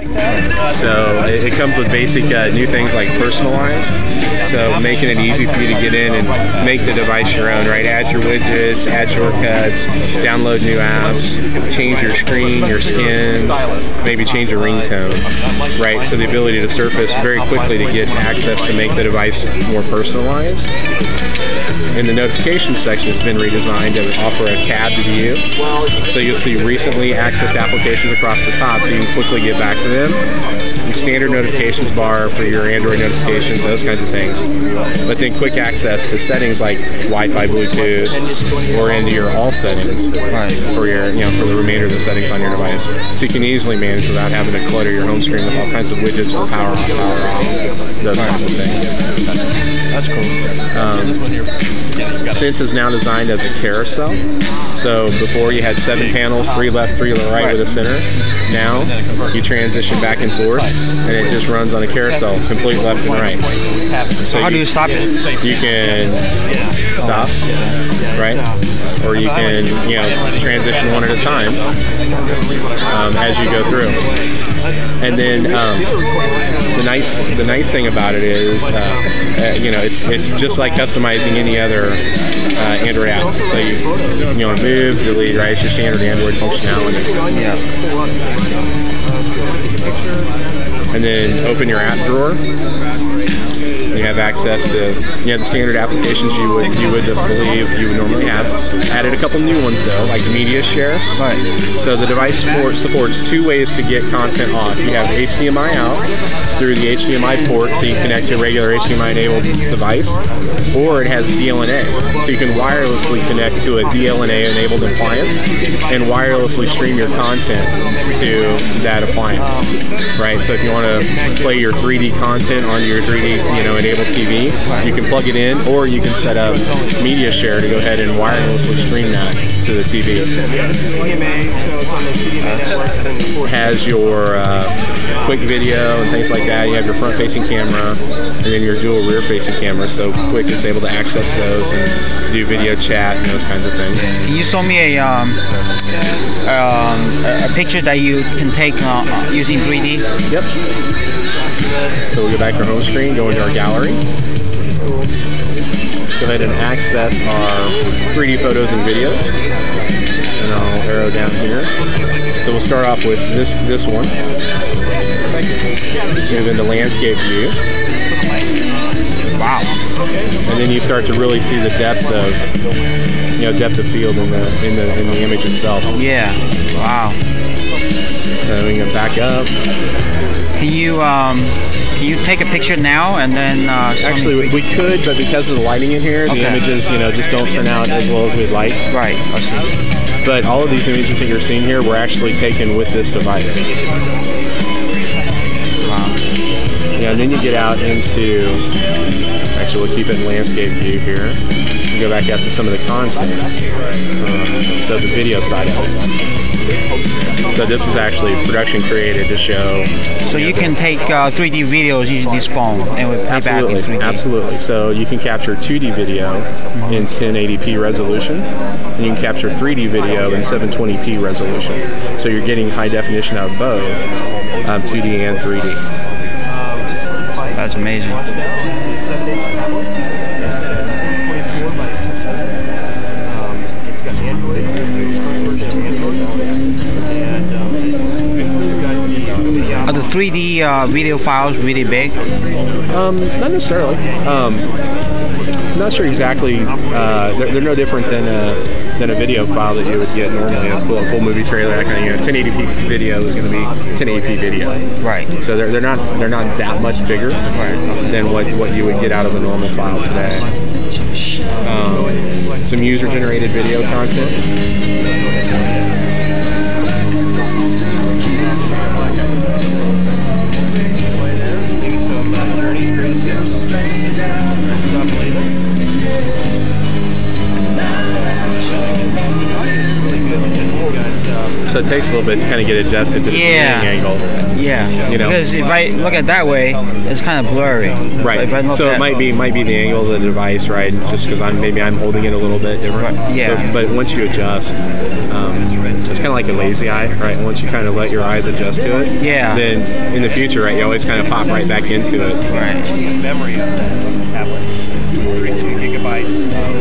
So it, it comes with basic uh, new things like personalize. So making it easy for you to get in and make the device your own, right? Add your widgets, add shortcuts, download new apps, change your screen, your skin, maybe change your ringtone, right? So the ability to surface very quickly to get access to make the device more personalized. In the notifications section, it's been redesigned to offer a tab to view. So you'll see recently accessed applications across the top, so you can quickly get back to them. Your standard notifications bar for your Android notifications, those kinds of things. But then quick access to settings like Wi-Fi, Bluetooth, or into your all settings for your, you know, for the remainder of the settings on your device. So you can easily manage without having to clutter your home screen with all kinds of widgets for power on, power off, those kinds of things. Um, Sense is now designed as a carousel. So before you had seven panels, three left, three right, with a center. Now you transition back and forth, and it just runs on a carousel, complete left and right. So how do you stop it? You can stop, right? Or you can, you know, transition one at a time um, as you go through. And then um, the nice the nice thing about it is, uh, uh, you know, it's it's just like customizing any other uh, Android app. So you you want to move, delete, right? It's your standard Android functionality. Yeah. And then open your app drawer. You have access to you know, the standard applications you would you would believe you would normally have. Added a couple new ones though, like Media Share. Right. So the device supports, supports two ways to get content off. You have HDMI out through the HDMI port, so you can connect to a regular HDMI enabled device, or it has DLNA, so you can wirelessly connect to a DLNA enabled appliance and wirelessly stream your content to that appliance. Right. So if you want to play your 3D content on your 3D, you know, enabled TV, you can plug it in, or you can set up Media Share to go ahead and wirelessly stream that to the TV. Has your uh, quick video and things like that. You have your front-facing camera, and then your dual rear-facing camera. So Qik is able to access those and do video chat and those kinds of things. Can you show me a um, um, a picture that you can take uh, using 3D? Yep. So we'll go back to our home screen, go into our gallery. And access our 3D photos and videos. And I'll arrow down here. So we'll start off with this this one. Move into landscape view. Wow. And then you start to really see the depth of you know depth of field in the in the in the image itself. Yeah. Wow. So we can back up. Can you um, can you take a picture now and then uh, Actually, we, we could, but because of the lighting in here, the images, you know, just don't turn out as well as we'd like. right? I see. But all of these images that you're seeing here were actually taken with this device. Wow. Yeah, and then you get out into, actually we'll keep it in landscape view here. You go back out to some of the content. Um, so the video side of it. So this is actually production created to show. So you can take uh, 3D videos using this phone and we play back in Absolutely, 3D. absolutely. So you can capture 2D video in 1080p resolution, and you can capture 3D video in 720p resolution. So you're getting high definition out of both um, 2D and 3D. That's amazing. 3D uh, video files really big? Um, not necessarily. Um, not sure exactly. Uh, they're, they're no different than a, than a video file that you would get normally. A full, full movie trailer, that kind of. You know, 1080p video is going to be 1080p video. Right. So they're, they're not they're not that much bigger than what, what you would get out of a normal file today. Um, some user generated video content. Takes a little bit to kind of get adjusted to the Yeah. viewing angle. Yeah. You know. Because if I look at that way, it's kind of blurry. Right. If I look So at, it might be might be the angle of the device, right? Just because I'm maybe I'm holding it a little bit different. Right, yeah. But, but once you adjust, um, it's kind of like a lazy eye, right? Once you kind of let your eyes adjust to it, Yeah. Then in the future, right, you always kind of pop right back into it. Right. memory of the tablet. 32 gigabytes of